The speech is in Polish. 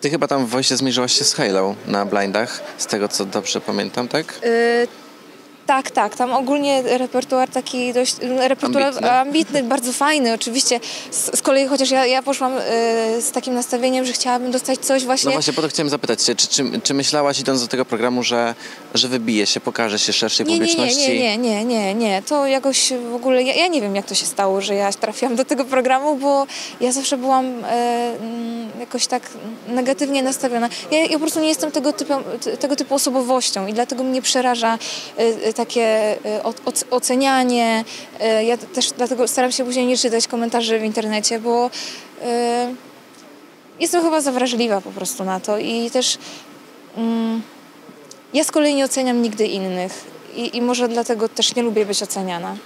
Ty chyba tam w Wojsie zmierzyłaś się z Halo na blindach, z tego co dobrze pamiętam, tak? Y, tak, tak. Tam ogólnie repertuar taki dość, repertuar Ambitny. ambitny, bardzo fajny oczywiście. Z, z kolei chociaż ja, ja poszłam y, z takim nastawieniem, że chciałabym dostać coś właśnie... No właśnie po to chciałem zapytać cię, czy, czy, czy myślałaś idąc do tego programu, że, że wybije się, pokaże się szerszej nie, nie, nie, publiczności? nie, nie, nie, nie, nie. To jakoś w ogóle, ja, ja nie wiem jak to się stało, że ja trafiłam do tego programu, bo ja zawsze byłam e, mm, jakoś tak negatywnie nastawiona. Ja, ja po prostu nie jestem tego typu, tego typu osobowością i dlatego mnie przeraża e, e, takie oc- ocenianie. Ja też dlatego staram się później nie czytać komentarzy w internecie, bo jestem chyba za wrażliwa po prostu na to i też mm, ja z kolei nie oceniam nigdy innych i, i może dlatego też nie lubię być oceniana.